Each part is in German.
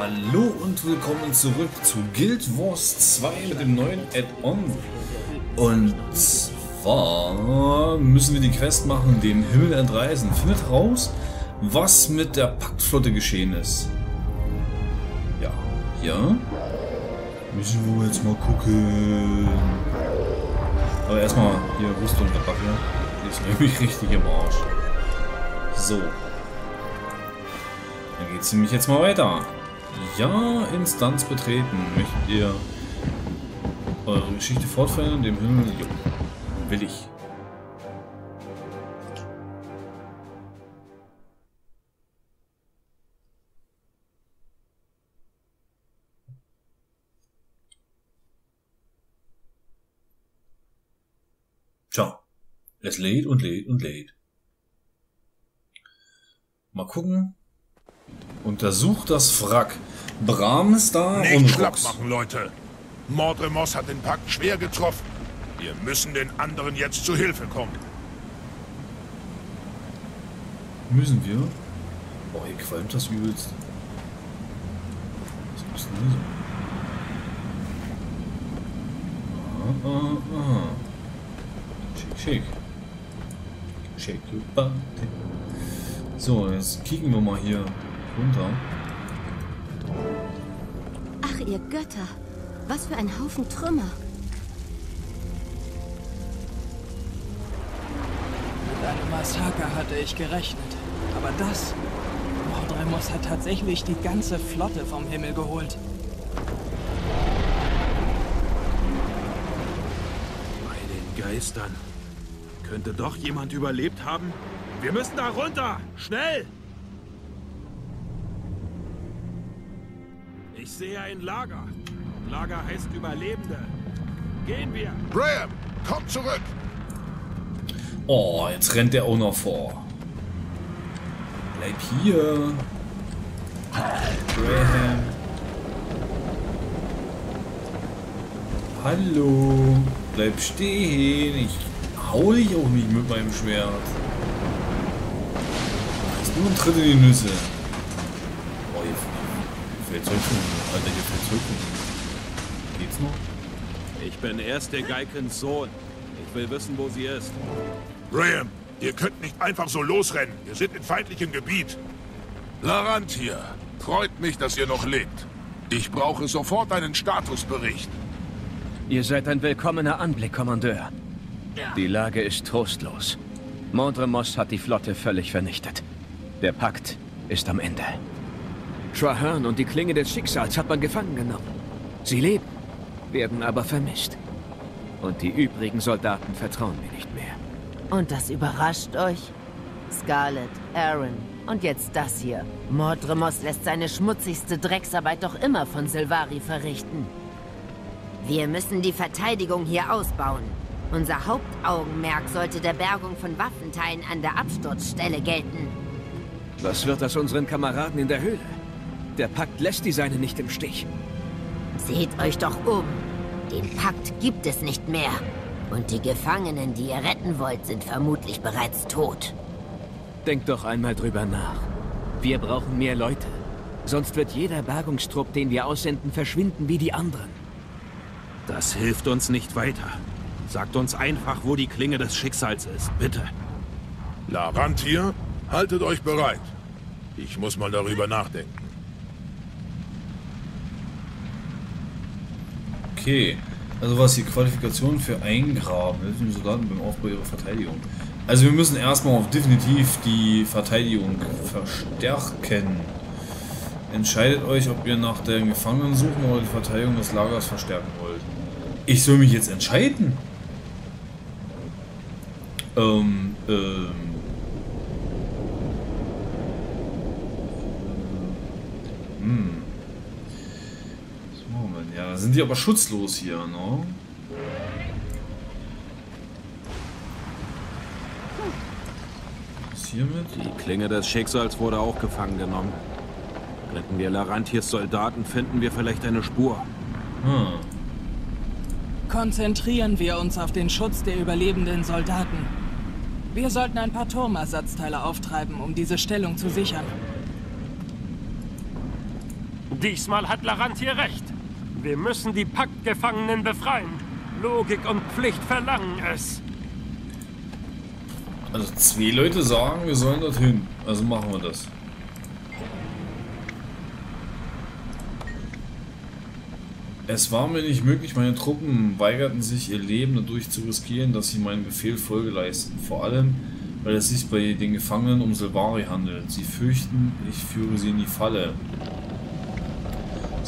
Hallo und willkommen zurück zu Guild Wars 2 mit dem neuen Add-on. Und zwar müssen wir die Quest machen, dem Himmel entreisen. Findet raus, was mit der Paktflotte geschehen ist. Ja, hier müssen wir jetzt mal gucken. Aber erstmal hier Rüstung reparieren. Die ist nämlich richtig im Arsch. So. Dann geht es nämlich jetzt mal weiter. Ja, Instanz betreten. Möchtet ihr eure Geschichte fortführen? Dem Himmel? Jo. Will ich. Tja, es lädt und lädt und lädt. Mal gucken. Untersucht das Wrack. Bram ist da Nicht und schlapp Rox. machen, Leute. Mordremos hat den Pakt schwer getroffen. Wir müssen den anderen jetzt zu Hilfe kommen. Müssen wir? Boah, hier qualmt das übelst. Was ist denn hier so? Ah, ah, ah. Schick, schick. Body. So, jetzt kicken wir mal hier runter. Ach, ihr Götter. Was für ein Haufen Trümmer. Mit einem Massaker hatte ich gerechnet. Aber das... Mordremus hat tatsächlich die ganze Flotte vom Himmel geholt. Bei den Geistern. Könnte doch jemand überlebt haben? Wir müssen da runter! Schnell! Ich sehe ein Lager. Lager heißt Überlebende. Gehen wir! Graham, komm zurück! Oh, jetzt rennt der auch noch vor. Bleib hier. Graham. Hallo. Bleib stehen. Ich hau dich auch nicht mit meinem Schwert. Das ist nur ein Tritt in die Nüsse. Fällt von. Alter, hier fällt von. Geht's noch? Ich bin erst der Geikens Sohn. Ich will wissen, wo sie ist. Graham, ihr könnt nicht einfach so losrennen. Wir sind in feindlichem Gebiet. Larantia, freut mich, dass ihr noch lebt. Ich brauche sofort einen Statusbericht. Ihr seid ein willkommener Anblick, Kommandeur. Die Lage ist trostlos. Mondremos hat die Flotte völlig vernichtet. Der Pakt ist am Ende. Trahern und die Klinge des Schicksals hat man gefangen genommen. Sie leben, werden aber vermisst. Und die übrigen Soldaten vertrauen mir nicht mehr. Und das überrascht euch? Scarlett, Aaron und jetzt das hier. Mordremos lässt seine schmutzigste Drecksarbeit doch immer von Silvari verrichten. Wir müssen die Verteidigung hier ausbauen. Unser Hauptaugenmerk sollte der Bergung von Waffenteilen an der Absturzstelle gelten. Was wird aus unseren Kameraden in der Höhle? Der Pakt lässt die Seine nicht im Stich. Seht euch doch um. Den Pakt gibt es nicht mehr. Und die Gefangenen, die ihr retten wollt, sind vermutlich bereits tot. Denkt doch einmal drüber nach. Wir brauchen mehr Leute. Sonst wird jeder Bergungstrupp, den wir aussenden, verschwinden wie die anderen. Das hilft uns nicht weiter. Sagt uns einfach, wo die Klinge des Schicksals ist. Bitte. Larantia, haltet euch bereit. Ich muss mal darüber nachdenken. Okay, also was die Qualifikation für Eingraben, helfen die Soldaten beim Aufbau ihrer Verteidigung. Also wir müssen erstmal auf definitiv die Verteidigung verstärken. Entscheidet euch, ob ihr nach den Gefangenen suchen oder die Verteidigung des Lagers verstärken wollt. Ich soll mich jetzt entscheiden? Ähm, ähm. Hm. Ja, da sind die aber schutzlos hier, ne? Was ist hiermit? Die Klinge des Schicksals wurde auch gefangen genommen. Retten wir Larantiers Soldaten, finden wir vielleicht eine Spur. Hm. Konzentrieren wir uns auf den Schutz der überlebenden Soldaten. Wir sollten ein paar Turmersatzteile auftreiben, um diese Stellung zu sichern. Diesmal hat Larantier recht. Wir müssen die Paktgefangenen befreien. Logik und Pflicht verlangen es. Also zwei Leute sagen, wir sollen dorthin. Also machen wir das. Es war mir nicht möglich, meine Truppen weigerten sich ihr Leben dadurch zu riskieren, dass sie meinen Befehl Folge leisten. Vor allem, weil es sich bei den Gefangenen um Silvari handelt. Sie fürchten, ich führe sie in die Falle.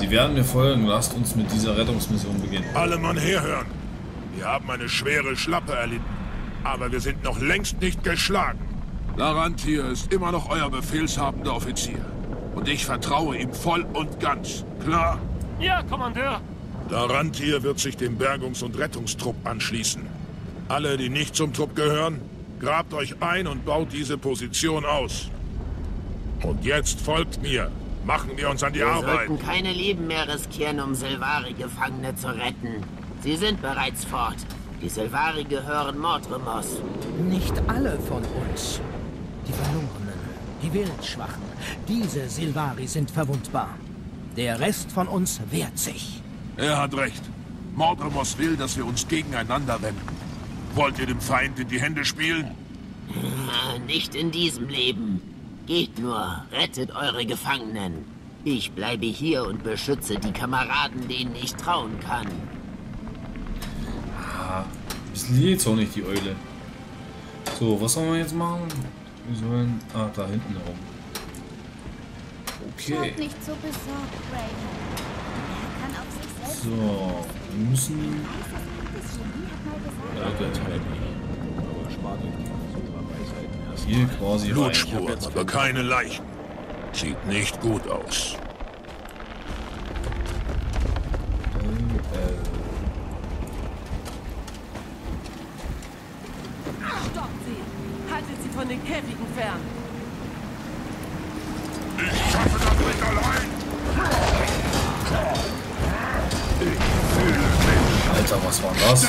Sie werden mir folgen, lasst uns mit dieser Rettungsmission beginnen. Alle Mann herhören. Wir haben eine schwere Schlappe erlitten. Aber wir sind noch längst nicht geschlagen. Larantier ist immer noch euer befehlshabender Offizier. Und ich vertraue ihm voll und ganz. Klar? Ja, Kommandeur. Larantier wird sich dem Bergungs- und Rettungstrupp anschließen. Alle, die nicht zum Trupp gehören, grabt euch ein und baut diese Position aus. Und jetzt folgt mir. Machen wir uns an die Wir Arbeit. sollten keine Leben mehr riskieren, um Silvari-Gefangene zu retten. Sie sind bereits fort. Die Silvari gehören Mordremos. Nicht alle von uns. Die Verlorenen, die Wildschwachen, diese Silvari sind verwundbar. Der Rest von uns wehrt sich. Er hat recht. Mordremos will, dass wir uns gegeneinander wenden. Wollt ihr dem Feind in die Hände spielen? Nicht in diesem Leben. Geht nur, rettet eure Gefangenen. Ich bleibe hier und beschütze die Kameraden, denen ich trauen kann. Bisschen jetzt auch nicht die Eule. So, was sollen wir jetzt machen? Wir sollen. Ah, da hinten rum. Okay. Schaut nicht so besorgt, Raven. Er kann auf sich selbst So, wir müssen. weiß, das gutes Genie hat mal gesagt, Äh, Hier quasi rein. Blutspuren, aber keine Leichen. Sieht nicht gut aus. Stoppt sie! Haltet sie von den Käfigen fern! Ich schaffe das nicht allein! Alter, was war das?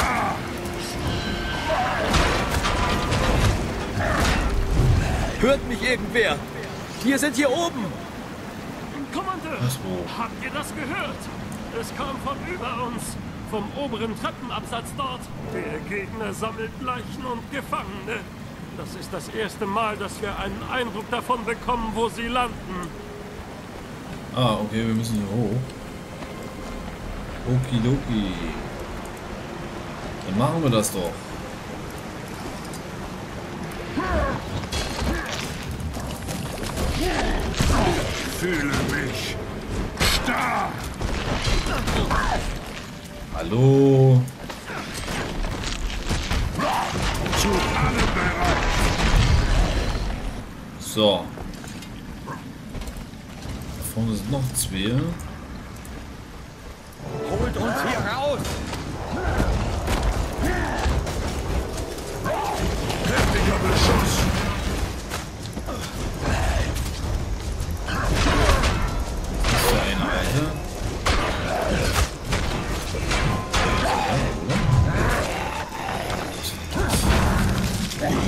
Hört mich irgendwer! Wir sind hier oben! Kommandeur, Was, wo? habt ihr das gehört? Es kam von über uns, vom oberen Treppenabsatz dort. Der Gegner sammelt Leichen und Gefangene. Das ist das erste Mal, dass wir einen Eindruck davon bekommen, wo sie landen. Ah, okay, wir müssen hier hoch. Okidoki. Dann machen wir das doch. Fühle mich stark! Hallo. Zu allem bereit! So. Da vorne sind noch zwei.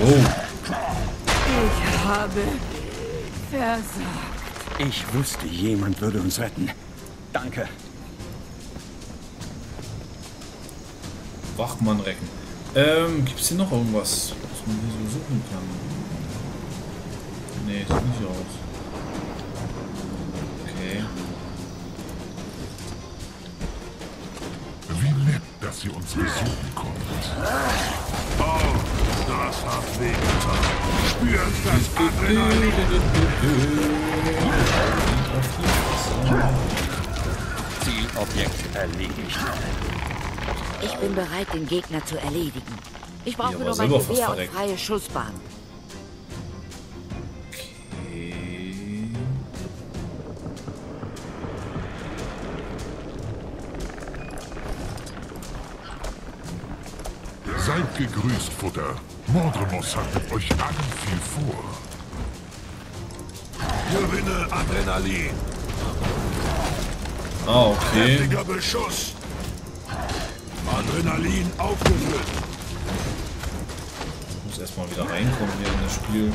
Oh, Ich habe versagt. Ich wusste, jemand würde uns retten. Danke. Wachmannrecken. Ähm, gibt's hier noch irgendwas, was man hier so suchen kann? Nee, sieht nicht aus. Okay. Wie nett, dass ihr uns besuchen kommt. Das hat wehgetan. Spürt das Adrenalin. Zielobjekt erledigt. Ich bin bereit, den Gegner zu erledigen. Ich brauche Ja, nur mein Gewehr und freie Schussbahn. Okay. Seid gegrüßt, Futter. Mordremos hat mit euch allen viel vor. Gewinne Adrenalin. Ah, okay. Heftiger Beschuss. Adrenalin aufgefüllt. Ich muss erstmal wieder reinkommen hier in das Spiel.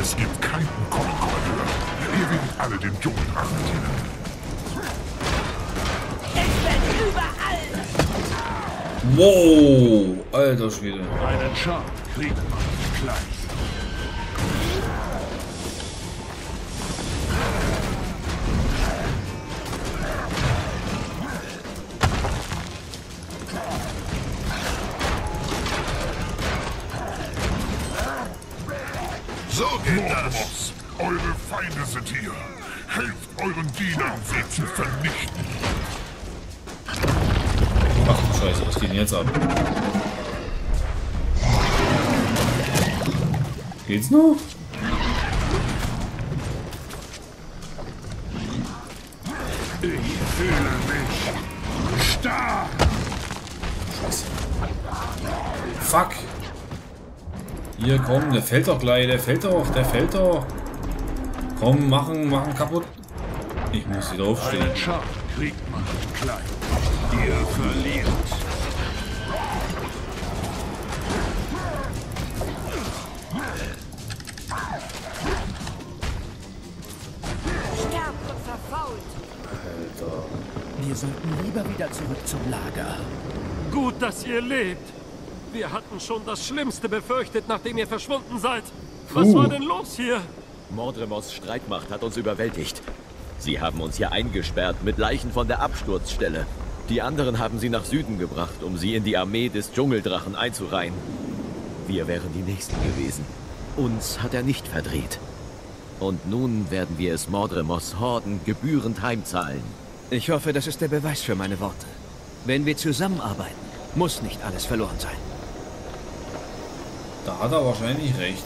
Es gibt keinen Kommandeur. Ihr werdet alle den Dschungeldrachen dienen. Wow, alter Schwede. Einen Schaden kriegt man gleich. So geht das. Eure Feinde sind hier. Helft euren Dienern, sie zu vernichten. Ach Scheiße, was geht denn jetzt ab? Geht's noch? Ich fühle mich stark. Fuck. Hier, komm, der fällt doch gleich, der fällt doch, der fällt doch. Komm, machen, machen kaputt. Ich muss wieder aufstehen. Kriegt man gleich. Ihr verliert. Sterbt und verfault! Wir sollten lieber wieder zurück zum Lager. Gut, dass ihr lebt. Wir hatten schon das Schlimmste befürchtet, nachdem ihr verschwunden seid. Was Puh. war denn los hier? Mordremos Streitmacht hat uns überwältigt. Sie haben uns hier eingesperrt mit Leichen von der Absturzstelle. Die anderen haben sie nach Süden gebracht, um sie in die Armee des Dschungeldrachen einzureihen. Wir wären die Nächsten gewesen. Uns hat er nicht verdreht. Und nun werden wir es Mordremos Horden gebührend heimzahlen. Ich hoffe, das ist der Beweis für meine Worte. Wenn wir zusammenarbeiten, muss nicht alles verloren sein. Da hat er wahrscheinlich recht.